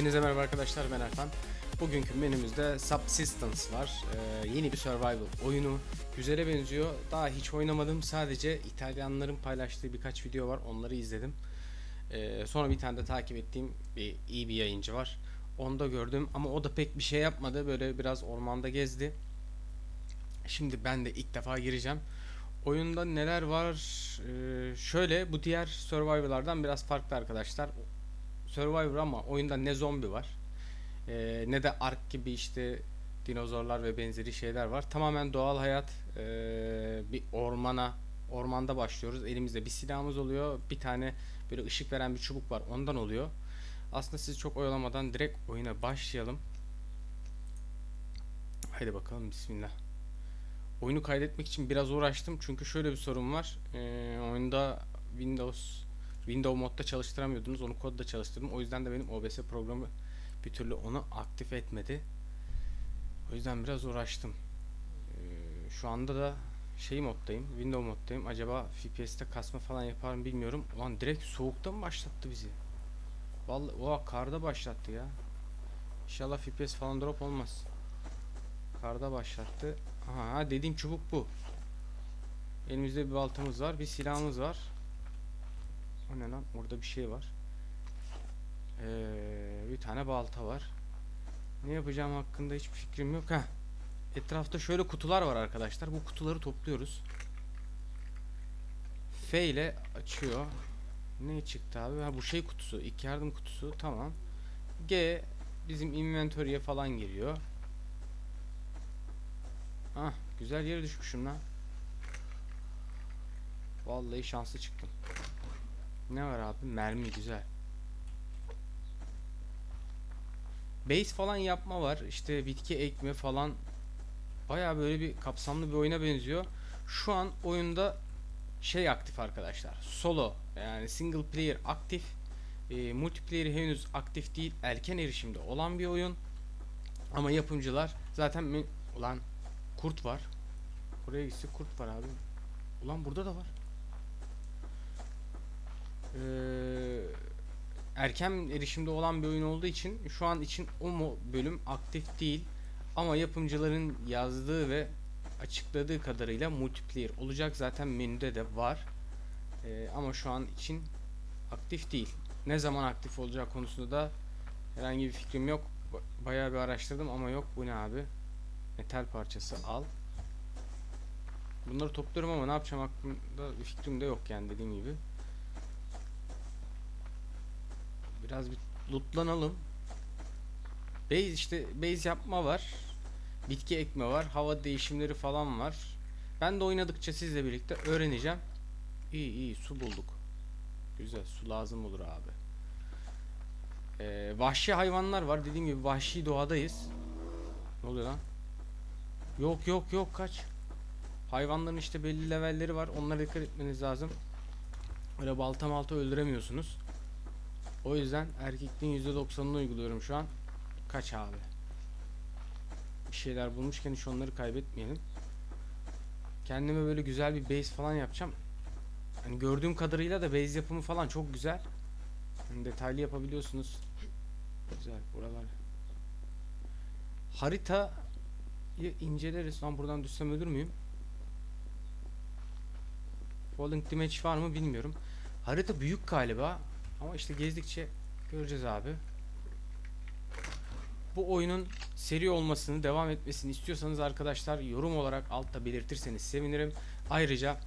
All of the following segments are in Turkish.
Hepinize merhaba arkadaşlar ben Ertan. Bugünkü menümüzde Subsistence var. Ee, yeni bir survival oyunu. Güzele benziyor. Daha hiç oynamadım. Sadece İtalyanların paylaştığı birkaç video var. Onları izledim. Ee, sonra bir tane de takip ettiğim bir iyi bir yayıncı var. Onu da gördüm ama o da pek bir şey yapmadı. Böyle biraz ormanda gezdi. Şimdi ben de ilk defa gireceğim. Oyunda neler var? Ee, şöyle bu diğer survival'lardan biraz farklı arkadaşlar. Survivor ama oyunda ne zombi var ee, ne de Ark gibi işte dinozorlar ve benzeri şeyler var. Tamamen doğal hayat. Ee, bir ormana, ormanda başlıyoruz. Elimizde bir silahımız oluyor. Bir tane böyle ışık veren bir çubuk var. Ondan oluyor. Aslında sizi çok oyalamadan direkt oyuna başlayalım. Haydi bakalım bismillah. Oyunu kaydetmek için biraz uğraştım çünkü şöyle bir sorun var. Ee, oyunda Windows Windows modda çalıştıramıyordunuz. Onu kodda çalıştırdım. O yüzden de benim OBS programı bir türlü onu aktif etmedi. O yüzden biraz uğraştım. Ee, şu anda da şey moddayım. Windows moddayım. Acaba FPS'te kasma falan yapar mı bilmiyorum. Ulan direkt soğukta mı başlattı bizi? Vallahi oha karda başlattı ya. İnşallah FPS falan drop olmaz. Karda başlattı. Aha dediğim çubuk bu. Elimizde bir baltamız var, bir silahımız var. O ne lan? Orada bir şey var. Ee, bir tane balta var. Ne yapacağım hakkında hiçbir fikrim yok. Heh. Etrafta şöyle kutular var arkadaşlar. Bu kutuları topluyoruz. F ile açıyor. Ne çıktı abi? Ha bu şey kutusu. İlk yardım kutusu. Tamam. G bizim inventory'e falan giriyor. Ah güzel yere düşmüşüm lan. Vallahi şanslı çıktım. Ne var abi? Mermi güzel. Base falan yapma var. İşte bitki ekme falan. Baya böyle bir kapsamlı bir oyuna benziyor. Şu an oyunda şey aktif arkadaşlar. Solo yani single player aktif. E, multiplayer henüz aktif değil. Erken erişimde olan bir oyun. Ama yapımcılar zaten ulan kurt var. Buraya gitse kurt var abi. Ulan burada da var. Eee erken erişimde olan bir oyun olduğu için şu an için o bölüm aktif değil. Ama yapımcıların yazdığı ve açıkladığı kadarıyla multiplayer olacak. Zaten menüde de var. Ee, ama şu an için aktif değil. Ne zaman aktif olacak konusunda da herhangi bir fikrim yok. Bayağı bir araştırdım ama yok. Bu ne abi? Metal parçası al. Bunları topluyorum ama ne yapacağım hakkında bir fikrim de yok yani dediğim gibi. Biraz bir lootlanalım. Base işte base yapma var. Bitki ekme var. Hava değişimleri falan var. Ben de oynadıkça sizle birlikte öğreneceğim. İyi iyi su bulduk. Güzel su lazım olur abi. Ee, vahşi hayvanlar var. Dediğim gibi vahşi doğadayız. Ne oluyor lan? Yok yok yok kaç. Hayvanların işte belli levelleri var. Onlara dikkat etmeniz lazım. Öyle balta malta öldüremiyorsunuz. O yüzden erkekliğin %90'ını uyguluyorum şu an. Kaç abi. Bir şeyler bulmuşken hiç onları kaybetmeyelim. Kendime böyle güzel bir base falan yapacağım. Hani gördüğüm kadarıyla da base yapımı falan çok güzel. Hani detaylı yapabiliyorsunuz. Güzel buralar. Haritayı inceleriz. Lan buradan düşsem ölür müyüm? Falling damage var mı bilmiyorum. Harita büyük galiba. Ama işte gezdikçe göreceğiz abi. Bu oyunun seri olmasını, devam etmesini istiyorsanız arkadaşlar yorum olarak altta belirtirseniz sevinirim. Ayrıca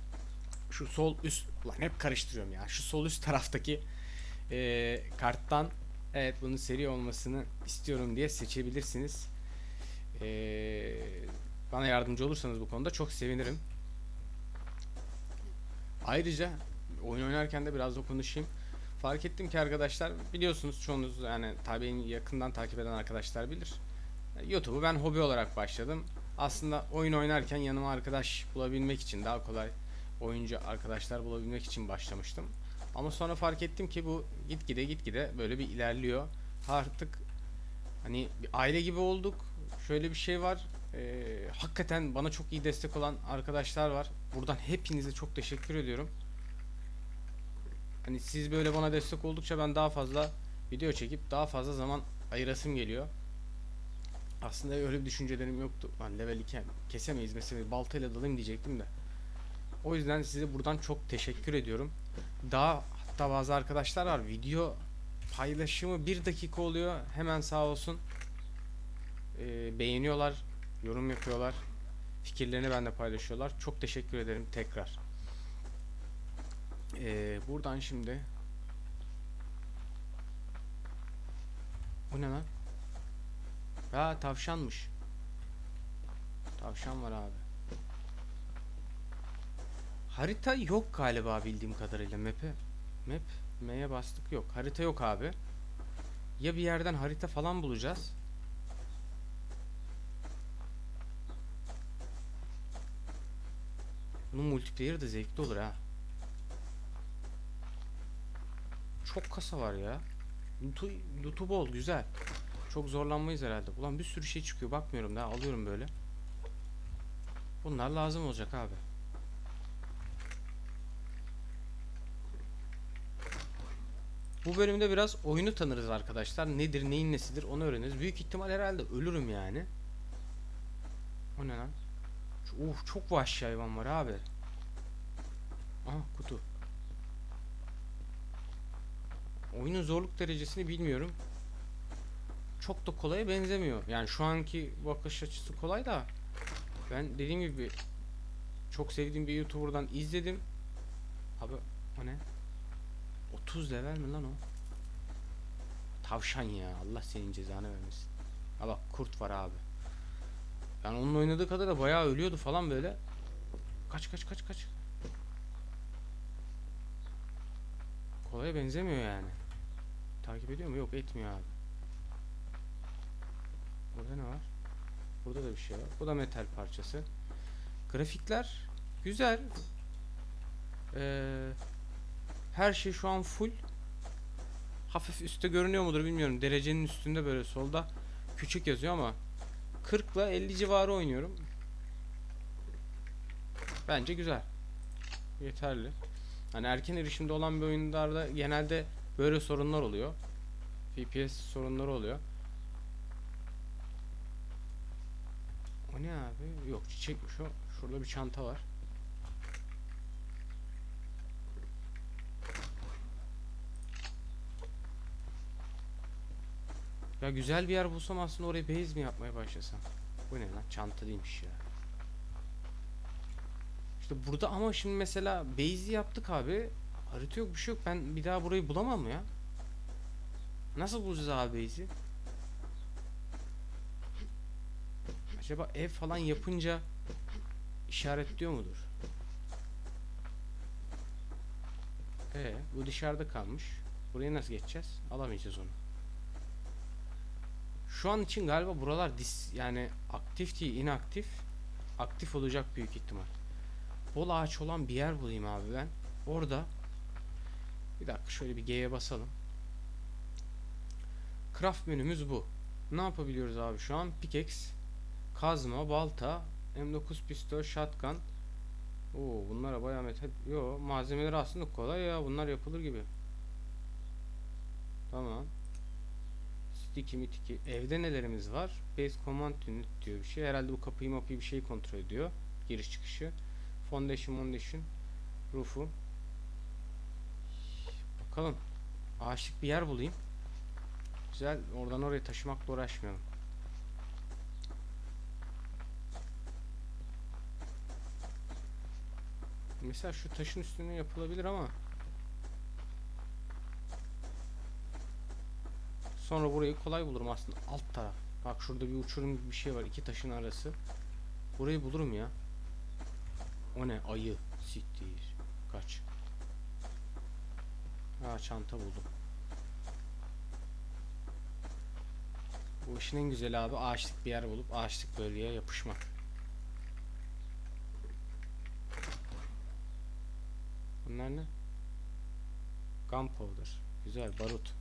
şu sol üst, lan hep karıştırıyorum ya. Şu sol üst taraftaki e, karttan evet bunun seri olmasını istiyorum diye seçebilirsiniz. E, bana yardımcı olursanız bu konuda çok sevinirim. Ayrıca oyun oynarken de biraz da konuşayım. Fark ettim ki arkadaşlar biliyorsunuz çoğunuz yani tabi yakından takip eden arkadaşlar bilir. YouTube'u ben hobi olarak başladım. Aslında oyun oynarken yanıma arkadaş bulabilmek için daha kolay oyuncu arkadaşlar bulabilmek için başlamıştım. Ama sonra fark ettim ki bu gitgide gitgide böyle bir ilerliyor. Artık hani bir aile gibi olduk. Şöyle bir şey var. Ee, hakikaten bana çok iyi destek olan arkadaşlar var. Buradan hepinize çok teşekkür ediyorum. Hani siz böyle bana destek oldukça ben daha fazla video çekip daha fazla zaman ayırasım geliyor. Aslında öyle bir düşüncelerim yoktu. Lan level 2 kesemeyiz mesela baltayla dalayım diyecektim de. O yüzden size buradan çok teşekkür ediyorum. Daha hatta bazı arkadaşlar var video paylaşımı bir dakika oluyor. Hemen sağ olsun e, beğeniyorlar, yorum yapıyorlar. Fikirlerini benimle paylaşıyorlar. Çok teşekkür ederim tekrar. E, buradan şimdi Bu ne lan? Ha tavşanmış. Tavşan var abi. Harita yok galiba bildiğim kadarıyla map'e. Map M'ye bastık yok. Harita yok abi. Ya bir yerden harita falan bulacağız. Bunun multiplayer de zevkli olur ha. Çok kasa var ya. Loot'u, loot'u bol güzel. Çok zorlanmayız herhalde. Ulan bir sürü şey çıkıyor bakmıyorum daha alıyorum böyle. Bunlar lazım olacak abi. Bu bölümde biraz oyunu tanırız arkadaşlar. Nedir neyin nesidir onu öğreniriz. Büyük ihtimal herhalde ölürüm yani. O ne lan? Uf çok vahşi hayvan var abi. Aha kutu. Oyunun zorluk derecesini bilmiyorum. Çok da kolaya benzemiyor. Yani şu anki bakış açısı kolay da ben dediğim gibi çok sevdiğim bir YouTuber'dan izledim. Abi o ne? 30 level mi lan o? Tavşan ya. Allah senin cezanı vermesin. Ha bak kurt var abi. Yani onun oynadığı kadar da bayağı ölüyordu falan böyle. Kaç kaç kaç kaç. Kolaya benzemiyor yani. Takip ediyor mu? Yok etmiyor abi. Burada ne var? Burada da bir şey var. Bu da metal parçası. Grafikler güzel. Ee, her şey şu an full. Hafif üstte görünüyor mudur bilmiyorum. Derecenin üstünde böyle solda küçük yazıyor ama 40 ile 50 civarı oynuyorum. Bence güzel. Yeterli. Hani erken erişimde olan bir oyunlarda genelde böyle sorunlar oluyor. FPS sorunları oluyor. O ne abi? Yok çiçekmiş o. Şurada bir çanta var. Ya güzel bir yer bulsam aslında oraya base mi yapmaya başlasam? Bu ne lan? Çanta değilmiş ya. İşte burada ama şimdi mesela base'i yaptık abi. Harita yok bir şey yok. Ben bir daha burayı bulamam mı ya? Nasıl bulacağız base'i? Acaba ev falan yapınca işaretliyor mudur? Ee, bu dışarıda kalmış. Buraya nasıl geçeceğiz? Alamayacağız onu. Şu an için galiba buralar dis yani aktif değil inaktif. Aktif olacak büyük ihtimal. Bol ağaç olan bir yer bulayım abi ben. Orada bir dakika şöyle bir G'ye basalım. Craft menümüz bu. Ne yapabiliyoruz abi şu an? Pickaxe, kazma, balta, M9 pistol, shotgun. Oo bunlara bayağı metal. Yo malzemeler aslında kolay ya. Bunlar yapılır gibi. Tamam. Sticky mitiki. Evde nelerimiz var? Base command unit diyor bir şey. Herhalde bu kapıyı mapıyı bir şey kontrol ediyor. Giriş çıkışı. Foundation foundation. Roof'u. Bakalım. Ağaçlık bir yer bulayım. Güzel. Oradan oraya taşımakla uğraşmayalım. Mesela şu taşın üstüne yapılabilir ama Sonra burayı kolay bulurum aslında. Alt taraf. Bak şurada bir uçurum bir şey var. iki taşın arası. Burayı bulurum ya. O ne? Ayı. Siktir. Kaç. Ha çanta buldum. Bu işin en güzeli abi ağaçlık bir yer bulup ağaçlık bölgeye yapışmak. Bunlar ne? Gunpowder. Güzel barut.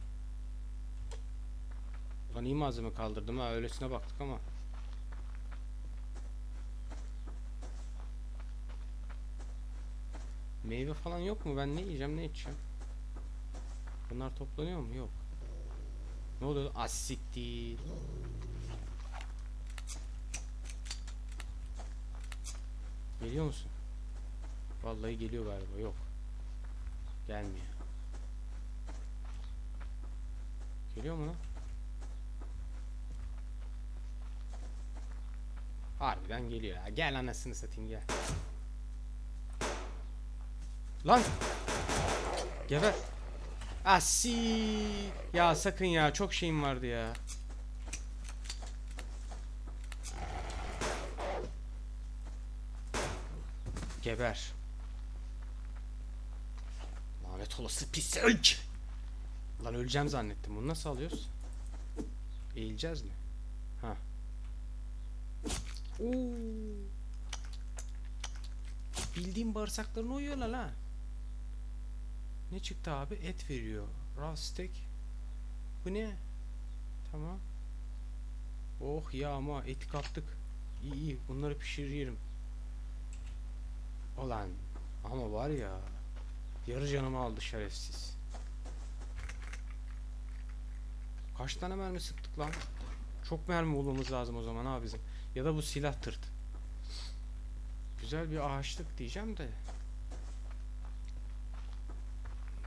Ulan iyi malzeme kaldırdım ha öylesine baktık ama. Meyve falan yok mu? Ben ne yiyeceğim ne içeceğim? Bunlar toplanıyor mu? Yok. Ne oluyor? Asiktir. Geliyor musun? Vallahi geliyor galiba. Yok. Gelmiyor. Geliyor mu lan? Harbiden geliyor ya. Gel anasını satayım gel. Lan! Geber. Asi. Ya sakın ya çok şeyim vardı ya. Geber. Lanet olası pislik. Lan öleceğim zannettim. Bunu nasıl alıyoruz? Eğileceğiz mi? Ha. Oo. Bildiğim bağırsaklarına uyuyorlar la. Ne çıktı abi? Et veriyor. Raw steak. Bu ne? Tamam. Oh ya ama eti kaptık. İyi iyi. Bunları pişiririm. Olan ama var ya yarı canımı aldı şerefsiz. Kaç tane mermi sıktık lan? Çok mermi bulmamız lazım o zaman abi bizim. Ya da bu silah tırt. Güzel bir ağaçlık diyeceğim de.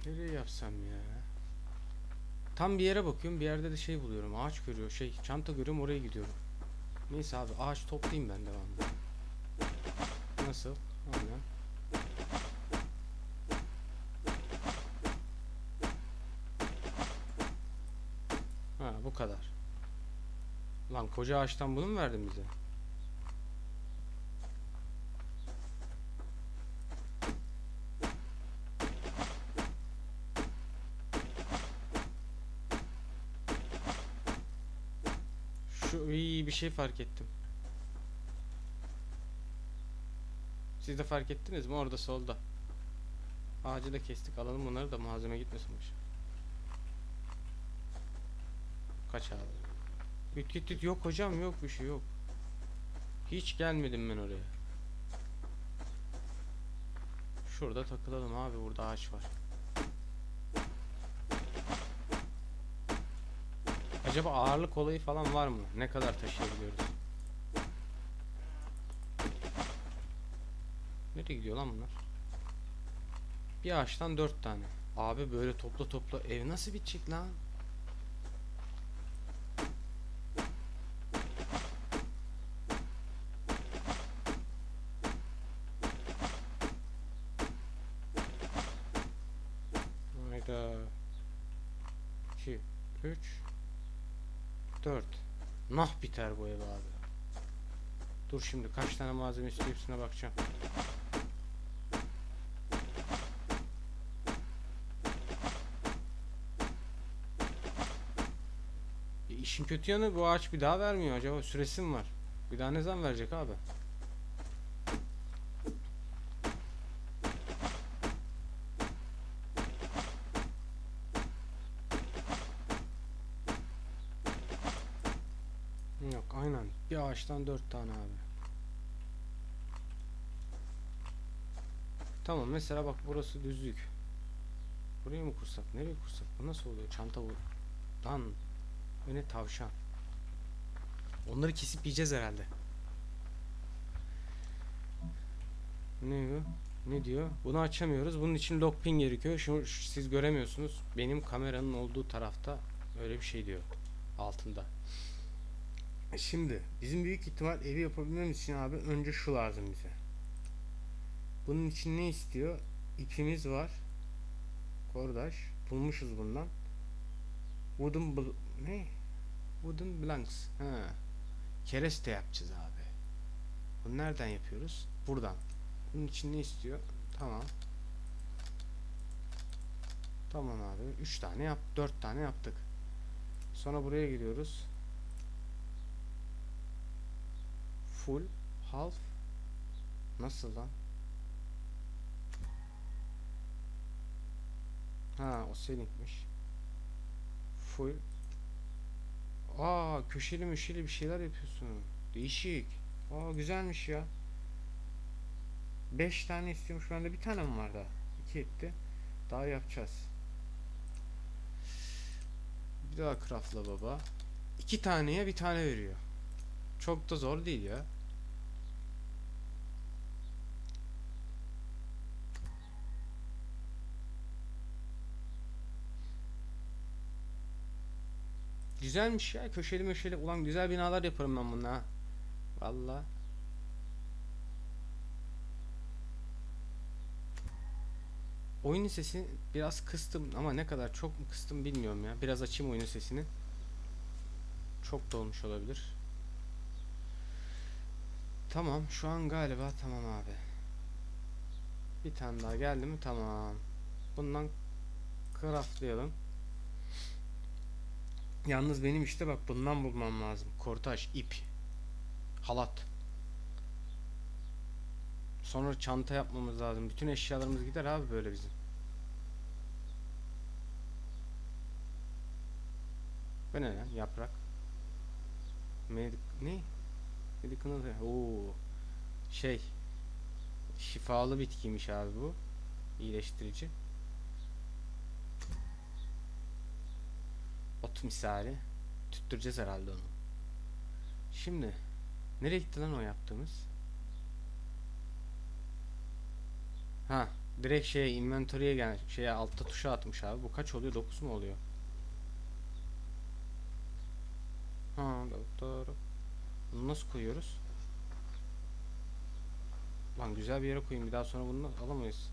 Nereye yapsam ya? Tam bir yere bakıyorum. Bir yerde de şey buluyorum. Ağaç görüyor. Şey çanta görüyorum oraya gidiyorum. Neyse abi ağaç toplayayım ben devamlı. Nasıl? Aynen. Ha bu kadar. Lan koca ağaçtan bunu mu verdin bize? Şu iyi bir şey fark ettim. Siz de fark ettiniz mi? Orada solda. Ağacı da kestik. Alalım bunları da malzeme gitmesin boş. Kaç abi? Git git git. Yok hocam yok bir şey yok. Hiç gelmedim ben oraya. Şurada takılalım abi. Burada ağaç var. Acaba ağırlık olayı falan var mı? Ne kadar taşıyabiliyoruz? Nereye gidiyor lan bunlar? Bir ağaçtan dört tane. Abi böyle topla topla ev nasıl bitecek lan? Hayda. 2 3 4 Nah biter bu ev abi. Dur şimdi kaç tane malzeme istiyor hepsine bakacağım. E, işin kötü yanı bu ağaç bir daha vermiyor. Acaba süresi mi var? Bir daha ne zaman verecek abi? Yok aynen. Bir ağaçtan dört tane abi. Tamam mesela bak burası düzlük. Buraya mı kursak? Nereye kursak? Bu nasıl oluyor? Çanta bu. Lan. Bu ne tavşan. Onları kesip yiyeceğiz herhalde. Ne bu? Ne diyor? Bunu açamıyoruz. Bunun için lockpin gerekiyor. Şu, şu- siz göremiyorsunuz. Benim kameranın olduğu tarafta öyle bir şey diyor. Altında. Şimdi bizim büyük ihtimal evi yapabilmemiz için abi önce şu lazım bize. Bunun için ne istiyor? İpimiz var. Kordaş. Bulmuşuz bundan. Wooden bl- ne? Wooden planks. Ha. Kereste yapacağız abi. Bunu nereden yapıyoruz? Buradan. Bunun için ne istiyor? Tamam. Tamam abi. 3 tane yap, 4 tane yaptık. Sonra buraya giriyoruz. Full, half. Nasıl lan? Ha, o seninkmiş. Full. Aa, köşeli müşeli bir şeyler yapıyorsun. Değişik. Aa, güzelmiş ya. 5 tane istiyormuş. Bende bir tane mi var daha? 2 etti. Daha yapacağız. Bir daha craftla baba. İki taneye bir tane veriyor. Çok da zor değil ya. Güzelmiş ya köşeli möşeli. Ulan güzel binalar yaparım ben bununla. Valla. Oyunun sesini biraz kıstım ama ne kadar çok mu kıstım bilmiyorum ya. Biraz açayım oyunun sesini. Çok da olmuş olabilir. Tamam şu an galiba tamam abi. Bir tane daha geldi mi? Tamam. Bundan craftlayalım. Yalnız benim işte bak bundan bulmam lazım. Kortaj, ip, halat. Sonra çanta yapmamız lazım. Bütün eşyalarımız gider abi böyle bizim. Bu ne lan? Yaprak. Medik ne? Medicinal Oo. Şey. Şifalı bitkiymiş abi bu. İyileştirici. Ot misali. Tüttüreceğiz herhalde onu. Şimdi nereye gitti lan o yaptığımız? Ha, direkt şeye inventory'e gel şeye altta tuşa atmış abi. Bu kaç oluyor? 9 mu oluyor? Ha, doktor. Bunu nasıl koyuyoruz? Lan güzel bir yere koyayım. Bir daha sonra bunu alamayız.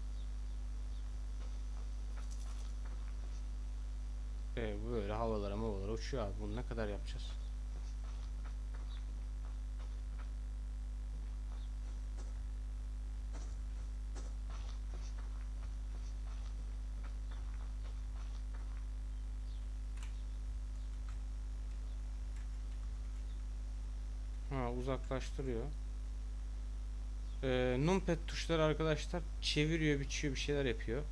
E, böyle havalara havalara uçuyor abi. Bunu ne kadar yapacağız? Uzaklaştırıyor. Ee, numpad tuşları arkadaşlar çeviriyor, biçiyor, bir şeyler yapıyor.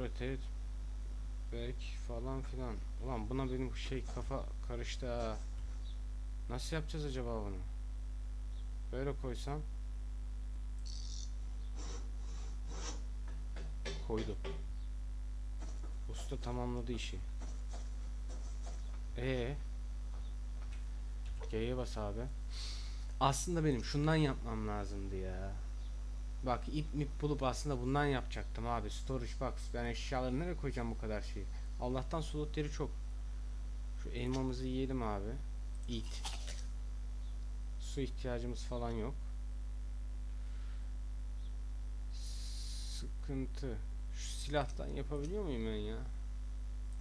Rotate back falan filan. Ulan buna benim şey kafa karıştı ha. Nasıl yapacağız acaba bunu? Böyle koysam koydu. Usta tamamladı işi. Ee G'ye bas abi. Aslında benim şundan yapmam lazımdı ya. Bak ip mip bulup aslında bundan yapacaktım abi. Storage box. Ben eşyaları nereye koyacağım bu kadar şeyi? Allah'tan slot yeri çok. Şu elmamızı yiyelim abi. Eat. Su ihtiyacımız falan yok. Sıkıntı. Şu silahtan yapabiliyor muyum ben ya?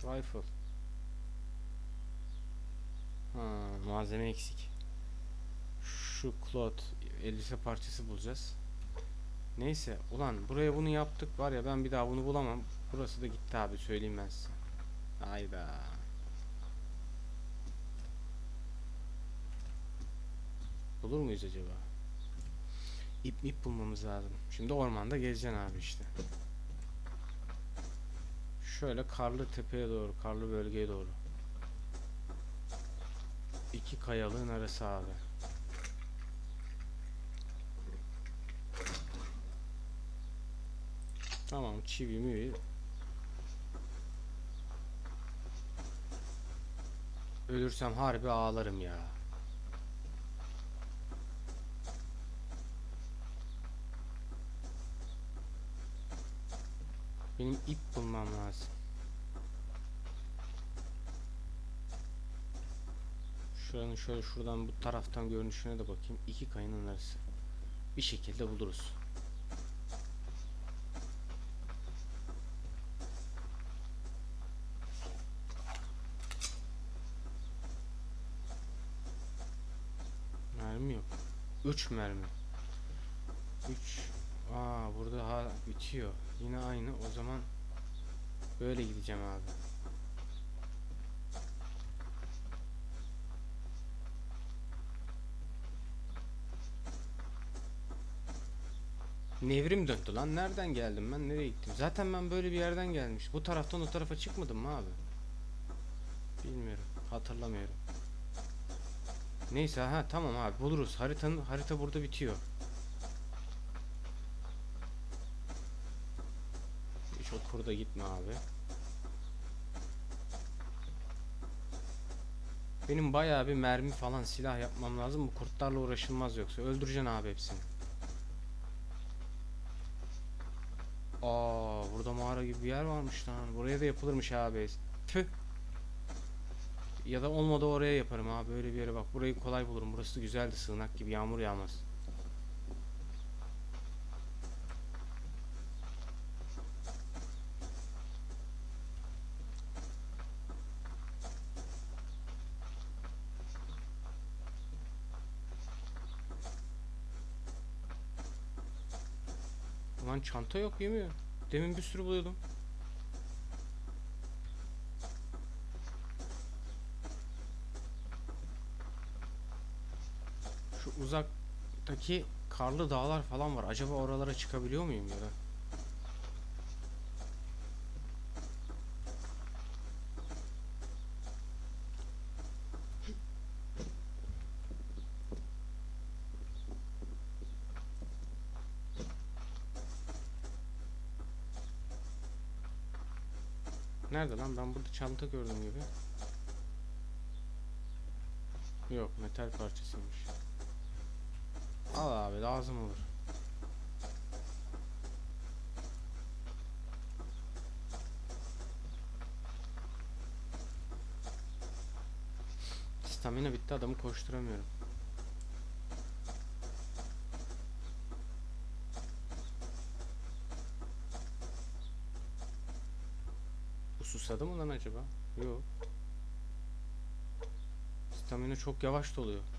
Rifle. Ha, malzeme eksik. Şu cloth elbise parçası bulacağız. Neyse ulan buraya bunu yaptık var ya ben bir daha bunu bulamam. Burası da gitti abi söyleyeyim ben size. Hayda. Bulur muyuz acaba? İp mip bulmamız lazım. Şimdi ormanda gezeceksin abi işte. Şöyle karlı tepeye doğru, karlı bölgeye doğru. İki kayalığın arası abi. Tamam çivi mivi. Ölürsem harbi ağlarım ya. Benim ip bulmam lazım. Şuranın şöyle şuradan bu taraftan görünüşüne de bakayım. İki kayının arası. Bir şekilde buluruz. Mermi yok. 3 mermi. 3 Aa burada ha bitiyor. Yine aynı. O zaman böyle gideceğim abi. Nevrim döndü lan. Nereden geldim ben? Nereye gittim? Zaten ben böyle bir yerden gelmiş. Bu taraftan o tarafa çıkmadım mı abi? Bilmiyorum. Hatırlamıyorum. Neyse ha tamam abi buluruz. Haritanın harita burada bitiyor. Hiç o Burada gitme abi. Benim bayağı bir mermi falan silah yapmam lazım. Bu kurtlarla uğraşılmaz yoksa. Öldüreceksin abi hepsini. Aa, burada mağara gibi bir yer varmış lan. Buraya da yapılırmış abi. Tüh. Ya da olmadı oraya yaparım abi. Böyle bir yere bak. Burayı kolay bulurum. Burası da güzeldi. Sığınak gibi. Yağmur yağmaz. Ulan çanta yok yemiyor. Demin bir sürü buluyordum. Şu uzaktaki karlı dağlar falan var. Acaba oralara çıkabiliyor muyum ya da? Nerede lan? Ben burada çanta gördüm gibi. Yok, metal parçasıymış. Al abi, lazım olur. Stamina bitti, adamı koşturamıyorum. Susadı mı lan acaba? Yok. Stamina çok yavaş doluyor.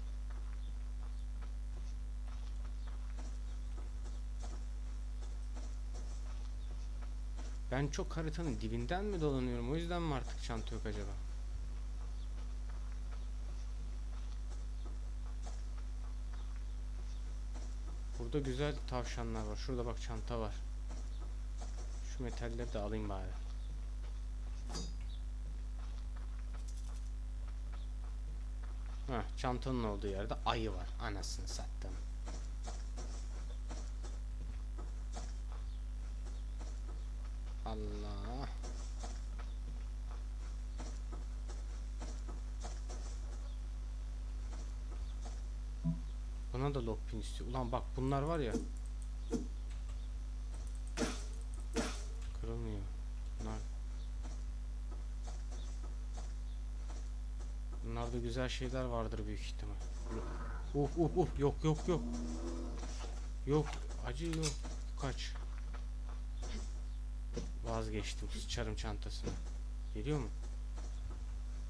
Ben çok haritanın dibinden mi dolanıyorum? O yüzden mi artık çanta yok acaba? Burada güzel tavşanlar var. Şurada bak çanta var. Şu metalleri de alayım bari. Heh, çantanın olduğu yerde ayı var. Anasını sattım. Allah. Buna da lockpin istiyor. Ulan bak bunlar var ya. Kırılmıyor. Bunlar Bunlarda güzel şeyler vardır büyük ihtimal. Uf uf uf yok yok yok. Yok acı yok. Kaç. Vazgeçtim. Sıçarım çantasına. Geliyor mu?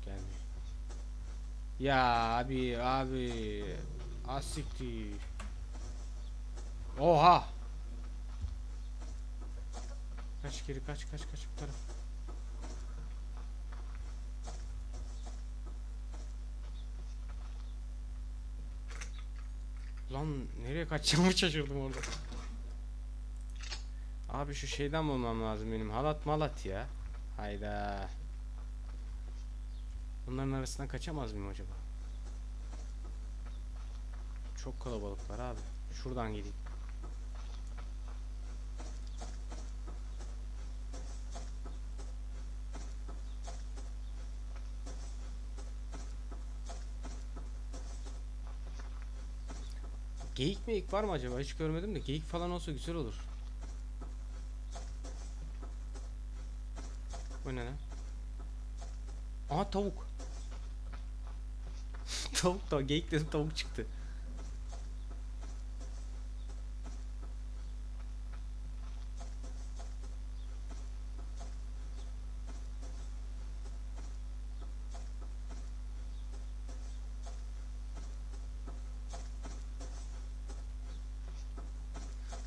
Gelmiyor. Ya abi abi. Asiktir. Oha. Kaç geri kaç kaç kaç bu tarafa. Lan nereye kaçacağımı şaşırdım orada. Abi şu şeyden bulmam lazım benim. Halat malat ya. Hayda. Bunların arasından kaçamaz mıyım acaba? Çok kalabalıklar abi. Şuradan gideyim. Geyik meyik var mı acaba? Hiç görmedim de geyik falan olsa güzel olur. Bu ne lan? Aha tavuk. tavuk geyik dedim tavuk çıktı.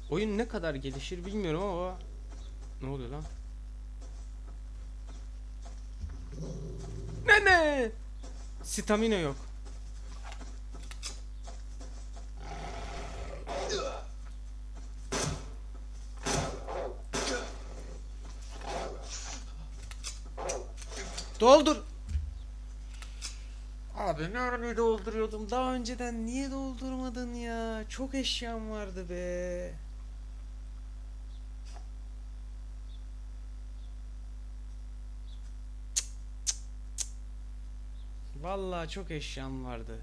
Oyun ne kadar gelişir bilmiyorum ama ne oluyor lan? Ne ne? Stamina yok. Doldur. Abi nerede dolduruyordum? Daha önceden niye doldurmadın ya? Çok eşyam vardı be. Vallahi çok eşyam vardı.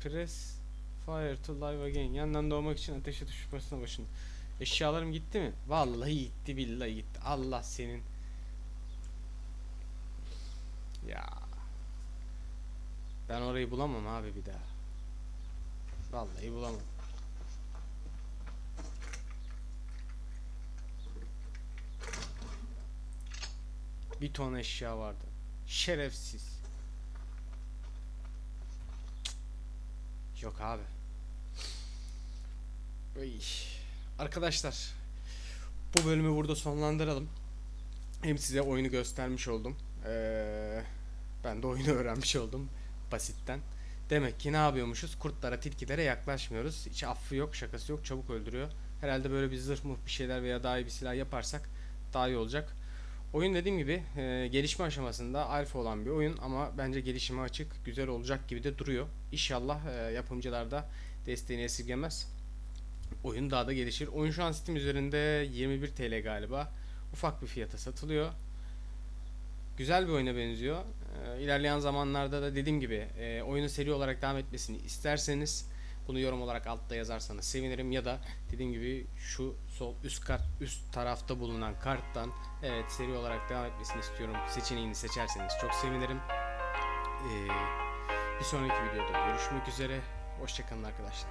Press fire to live again. Yandan doğmak için ateşe basına başın. Eşyalarım gitti mi? Vallahi gitti billahi gitti. Allah senin. Ya. Ben orayı bulamam abi bir daha. Vallahi bulamam. Bir ton eşya vardı. Şerefsiz. Yok abi. Ay. Arkadaşlar bu bölümü burada sonlandıralım. Hem size oyunu göstermiş oldum. Ee, ben de oyunu öğrenmiş oldum basitten. Demek ki ne yapıyormuşuz? Kurtlara, tilkilere yaklaşmıyoruz. Hiç affı yok, şakası yok, çabuk öldürüyor. Herhalde böyle bir zırh mı bir şeyler veya daha iyi bir silah yaparsak daha iyi olacak. Oyun dediğim gibi e, gelişme aşamasında alfa olan bir oyun ama bence gelişime açık, güzel olacak gibi de duruyor. İnşallah e, yapımcılar da desteğini esirgemez. Oyun daha da gelişir. Oyun şu an Steam üzerinde 21 TL galiba. Ufak bir fiyata satılıyor. Güzel bir oyuna benziyor. E, ilerleyen zamanlarda da dediğim gibi e, oyunun seri olarak devam etmesini isterseniz bunu yorum olarak altta yazarsanız sevinirim ya da dediğim gibi şu sol üst kart üst tarafta bulunan karttan evet seri olarak devam etmesini istiyorum seçeneğini seçerseniz çok sevinirim. Ee, bir sonraki videoda görüşmek üzere. Hoşçakalın arkadaşlar.